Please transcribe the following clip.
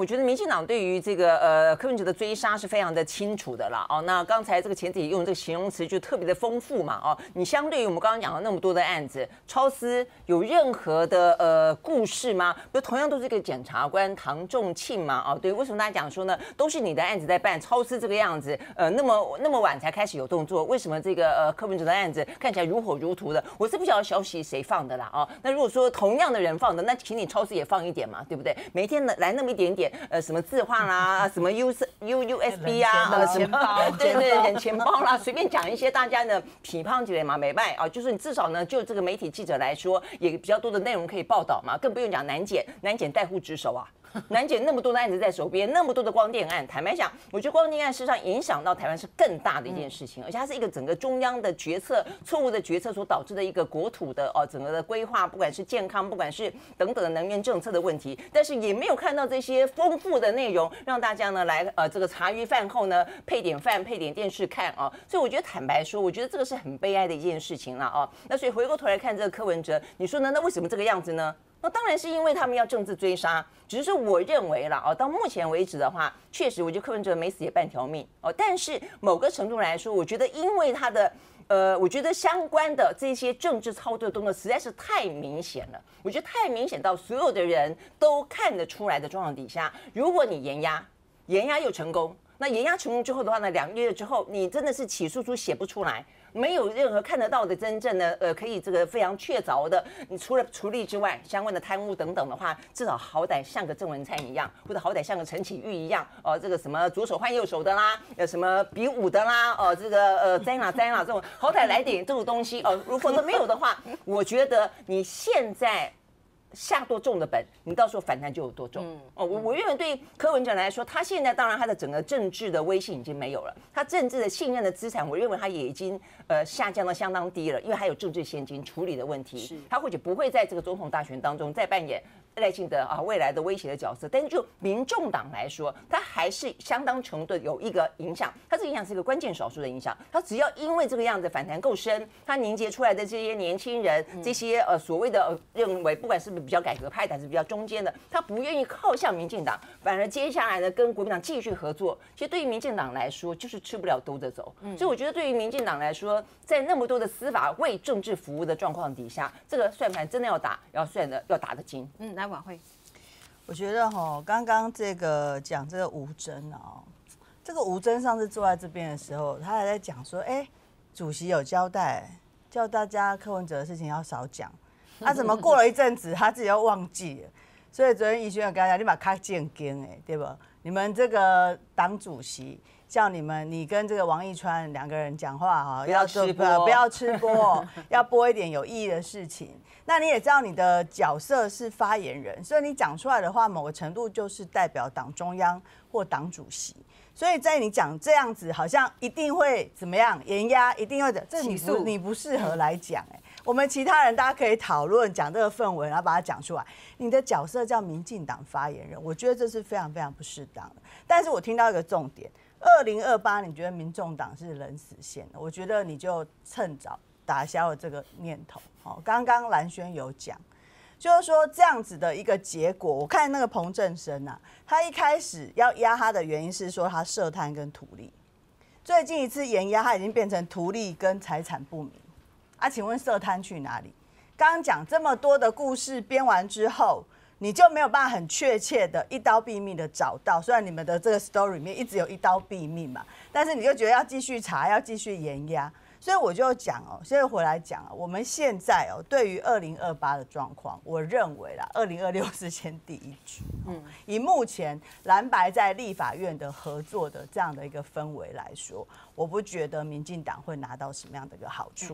我觉得民进党对于这个呃柯文哲的追杀是非常的清楚的啦。哦，那刚才这个前提用这个形容词就特别的丰富嘛。哦，你相对于我们刚刚讲了那么多的案子，超司有任何的呃故事吗？不，同样都是一个检察官唐仲庆嘛。哦，对，为什么大家讲说呢？都是你的案子在办，超司这个样子，呃，那么那么晚才开始有动作，为什么这个呃柯文哲的案子看起来如火如荼的？我是不晓得消息谁放的啦。哦，那如果说同样的人放的，那请你超司也放一点嘛，对不对？每天呢来那么一点点。呃，什么字画啦，什么 U U U S B 啊，呃，什么对 对，冷钱包啦，随便讲一些，大家呢批判起来嘛，没卖啊，就是你至少呢，就这个媒体记者来说，也比较多的内容可以报道嘛，更不用讲难检，难检代护职守啊。南姐那么多的案子在手边，那么多的光电案，坦白讲，我觉得光电案事实上影响到台湾是更大的一件事情，而且它是一个整个中央的决策错误的决策所导致的一个国土的哦整个的规划，不管是健康，不管是等等的能源政策的问题，但是也没有看到这些丰富的内容，让大家呢来呃这个茶余饭后呢配点饭配点电视看啊，所以我觉得坦白说，我觉得这个是很悲哀的一件事情了哦。那所以回过头来看这个柯文哲，你说呢？那为什么这个样子呢？那当然是因为他们要政治追杀，只是我认为了哦，到目前为止的话，确实我觉得柯文哲没死也半条命哦。但是某个程度来说，我觉得因为他的呃，我觉得相关的这些政治操作动作实在是太明显了，我觉得太明显到所有的人都看得出来的状况底下，如果你严压，严压又成功，那严压成功之后的话呢，两个月之后你真的是起诉书写不出来。没有任何看得到的真正的呃，可以这个非常确凿的，你除了处理之外，相关的贪污等等的话，至少好歹像个郑文灿一样，或者好歹像个陈启玉一样，哦，这个什么左手换右手的啦，呃，什么比武的啦，哦，这个呃栽哪栽哪这种，好歹来点这种东西哦。如果都没有的话，我觉得你现在。下多重的本，你到时候反弹就有多重。哦，我我认为对柯文哲来说，他现在当然他的整个政治的威信已经没有了，他政治的信任的资产，我认为他也已经呃下降到相当低了，因为还有政治现金处理的问题。他或许不会在这个总统大选当中再扮演。赖清德啊，未来的威胁的角色，但是就民众党来说，它还是相当程度有一个影响。它这个影响是一个关键少数的影响。它只要因为这个样子反弹够深，它凝结出来的这些年轻人，这些呃所谓的认为，不管是不是比较改革派的，还是比较中间的，他不愿意靠向民进党，反而接下来呢跟国民党继续合作。其实对于民进党来说，就是吃不了兜着走。所以我觉得对于民进党来说，在那么多的司法为政治服务的状况底下，这个算盘真的要打，要算的要打得精。嗯。来晚会，我觉得哈，刚刚这个讲这个吴征啊，这个吴征上次坐在这边的时候，他还在讲说，哎，主席有交代，叫大家柯文哲的事情要少讲。他怎么过了一阵子，他自己又忘记了？所以昨天宜轩有跟他讲，你把卡见根哎，对不？你们这个党主席。叫你们，你跟这个王一川两个人讲话哈，要吃播，不要吃播，要播一点有意义的事情。那你也知道你的角色是发言人，所以你讲出来的话，某个程度就是代表党中央或党主席。所以在你讲这样子，好像一定会怎么样严压，一定会的，这你不你不适合来讲哎。我们其他人大家可以讨论讲这个氛围，然后把它讲出来。你的角色叫民进党发言人，我觉得这是非常非常不适当的。但是我听到一个重点。二零二八，你觉得民众党是人死线的？我觉得你就趁早打消了这个念头。哦，刚刚蓝轩有讲，就是说这样子的一个结果。我看那个彭正生啊，他一开始要压他的原因是说他涉贪跟图利，最近一次严压他已经变成图利跟财产不明。啊，请问色贪去哪里？刚刚讲这么多的故事编完之后。你就没有办法很确切的一刀毙命的找到，虽然你们的这个 story 里面一直有一刀毙命嘛，但是你就觉得要继续查，要继续严压，所以我就讲哦，现在回来讲啊，我们现在哦，对于二零二八的状况，我认为啦，二零二六是先第一局，嗯，以目前蓝白在立法院的合作的这样的一个氛围来说，我不觉得民进党会拿到什么样的一个好处。